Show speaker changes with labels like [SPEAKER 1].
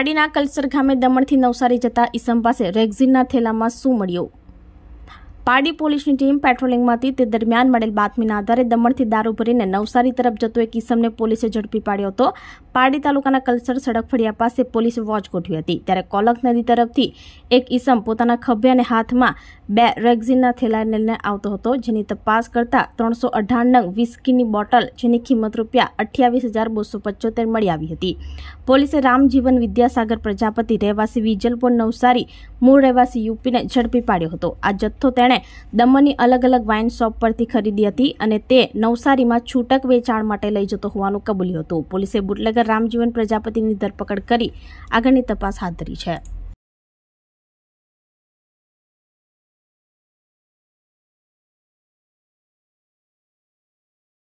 [SPEAKER 1] પાડીના કલસર ગામે દમણથી નવસારી જતા ઈસમ પાસે રેક્ઝિનના થેલામાં શું મળ્યું. પારડી પોલીસની ટીમ પેટ્રોલિંગમાંથી તે દરમિયાન મળેલ બાતમીના આધારે દમણથી દારૂ ભરીને નવસારી તરફ જતો એક ઈસમને પોલીસે ઝડપી પાડ્યો હતો. પારડી તાલુકાના કલ્સર સડક ફળિયા પાસે પોલીસે વોચ ગોઠવી હતી. ત્યારે કોલક નદી તરફથી એક ઈસમ પોતાના ખભે અને હાથમાં બે રેક્ઝિનના થેલા લઈને આવતો હતો, જેની તપાસ કરતા ત્રણસો અઢાર નંગ વિસ્કીની બોટલ, જેની કિંમત રૂપિયા અઠ્યાવીસ હજાર બસો પંચોતેર મળી આવી હતી. પોલીસે રામજીવન વિદ્યાસાગર પ્રજાપતિ, રહેવાસી વિજલપુર નવસારી મૂળ રહેવાસી યુપીને ઝડપી પાડ્યો હતો. આ જથ્થો તેણે દમણની અલગ અલગ વાઇન શોપ પરથી ખરીદી હતી અને તે નવસારીમાં છૂટક વેચાણ માટે લઈ જતો હોવાનું કબૂલ્યું હતું. પોલીસે બુટલેગર રામજીવન પ્રજાપતિની ધરપકડ કરી આગળની તપાસ હાથ ધરી છે.